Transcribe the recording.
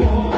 Oh,